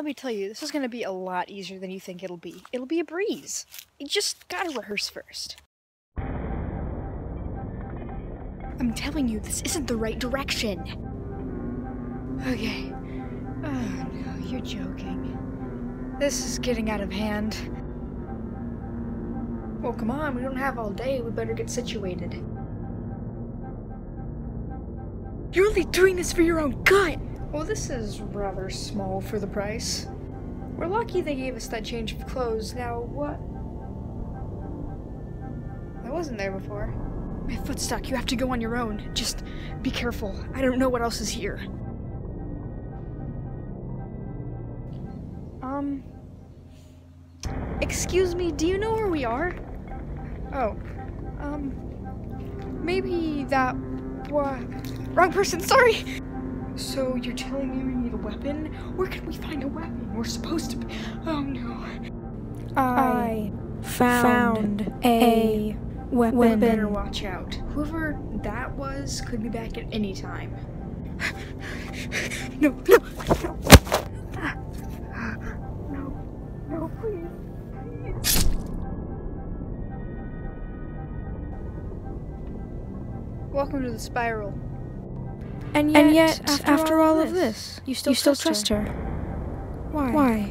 Let me tell you, this is gonna be a lot easier than you think it'll be. It'll be a breeze. You just gotta rehearse first. I'm telling you, this isn't the right direction. Okay. Oh no, you're joking. This is getting out of hand. Well, come on, we don't have all day. We better get situated. You're only doing this for your own gut! Well, this is rather small for the price. We're lucky they gave us that change of clothes. Now, what? I wasn't there before. My foot's stuck. You have to go on your own. Just be careful. I don't know what else is here. Um. Excuse me, do you know where we are? Oh. Um. Maybe that. What? Wrong person, sorry! So you're telling me we need a weapon? Where can we find a weapon? We're supposed to be. Oh no. I found a We weapon. better watch out. Whoever that was could be back at any time. no, no, no. Ah. No, no, please. please. Welcome to the spiral. And yet, after, all of this, you still, trust her. Why? Why?